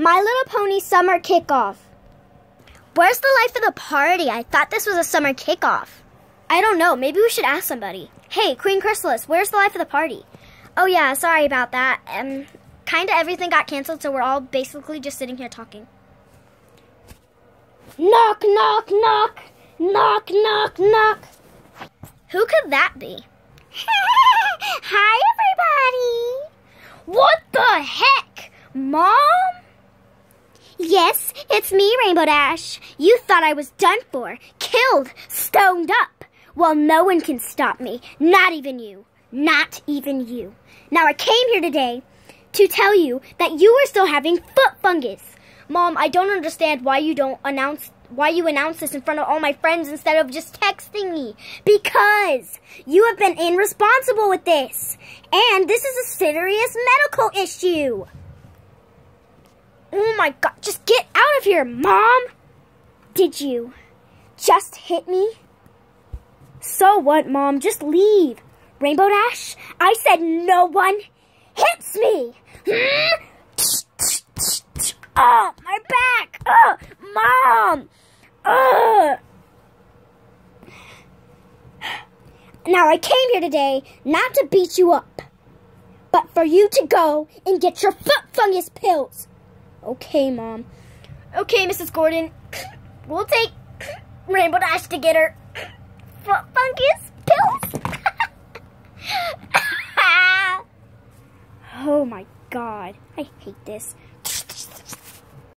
My Little Pony summer kickoff. Where's the life of the party? I thought this was a summer kickoff. I don't know. Maybe we should ask somebody. Hey, Queen Chrysalis, where's the life of the party? Oh yeah, sorry about that. Um, kinda everything got canceled, so we're all basically just sitting here talking. Knock, knock, knock, knock, knock, knock. Who could that be? Hi, everybody. What the heck, Mom? Yes, it's me, Rainbow Dash. You thought I was done for, killed, stoned up. Well, no one can stop me. Not even you. Not even you. Now, I came here today to tell you that you are still having foot fungus. Mom, I don't understand why you don't announce why you announce this in front of all my friends instead of just texting me. Because you have been irresponsible with this. And this is a serious medical issue. Oh my god, just get out of here, Mom! Did you just hit me? So what, Mom? Just leave. Rainbow Dash, I said no one hits me! Oh, my back! Oh, Mom! Ugh. Now, I came here today not to beat you up, but for you to go and get your foot fungus pills. Okay, Mom. Okay, Mrs. Gordon. We'll take Rainbow Dash to get her fungus pills. oh my god. I hate this.